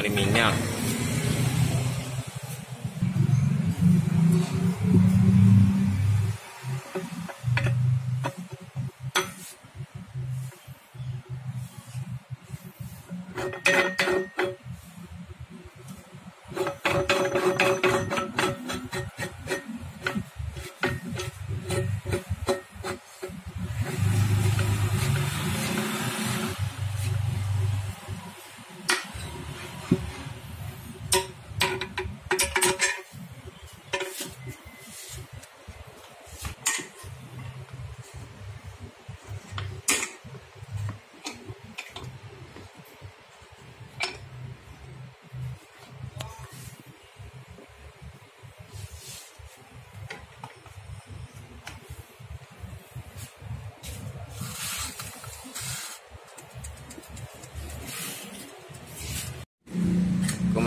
那里明亮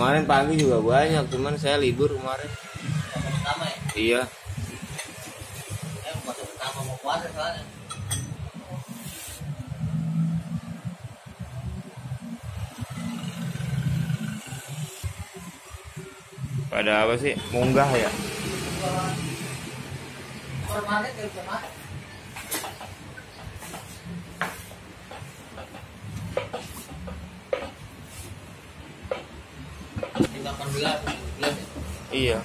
kemarin pagi juga banyak cuman saya libur kemarin. Pertama ya? iya. Eh, pertama mau puasa soalnya pada apa sih? Munggah ya? Permanen dari 18 ya? Iya.